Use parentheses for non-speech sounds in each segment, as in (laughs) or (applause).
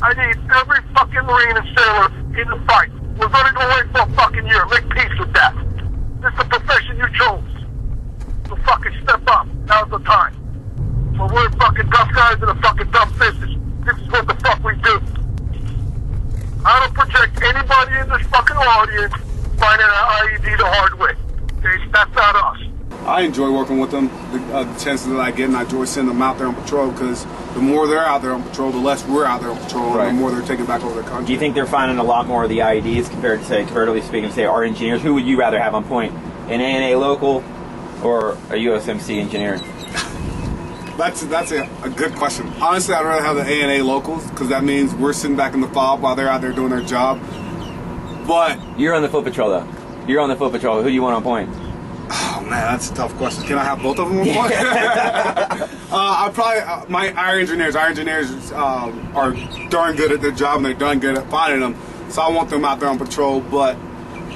I need every fucking Marine and sailor in the fight. We're gonna go away for a fucking year. Make peace with that. This is the profession you chose. So fucking step up. Now's the time. So we're fucking tough guys in a fucking tough business. This is what the fuck we do. I don't protect anybody in this fucking audience finding an IED the hard way. Okay, that's not us. I enjoy working with them, the, uh, the chances that I get, and I enjoy sending them out there on patrol because the more they're out there on patrol, the less we're out there on patrol, Right. and the more they're taking back over their country. Do you think they're finding a lot more of the IEDs compared to, say, comparatively speaking, say, our engineers? Who would you rather have on point? An ANA local or a USMC engineer? That's that's a, a good question. Honestly, I'd rather have the A and A locals because that means we're sitting back in the fob while they're out there doing their job. But You're on the foot patrol, though. You're on the foot patrol. Who do you want on point? oh man, that's a tough question. Can I have both of them on (laughs) (laughs) point? uh, I probably uh, my our engineers. Our engineers um, are darn good at their job and they're darn good at finding them. So I want them out there on patrol, but.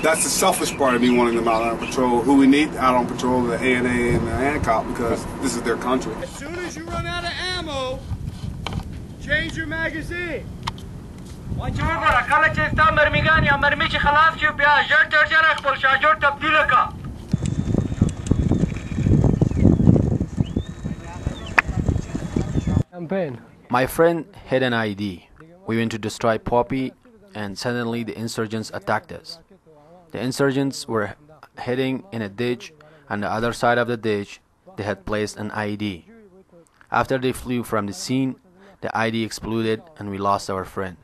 That's the selfish part of me wanting them out there on patrol. Who we need out on patrol, the ANA and the ANCOP, because this is their country. As soon as you run out of ammo, change your magazine. وګوره کله چې ستا مرمیګان یا مرمي چې خلاص شي بیا ژر تر ژره خپل شاجور تبدیل کړه My friend had an ID. We went to destroy Poppy, and suddenly the insurgents attacked us. The insurgents were heading in a ditch. On the other side of the ditch, they had placed an ID. After they flew from the scene, the ID exploded and we lost our friend.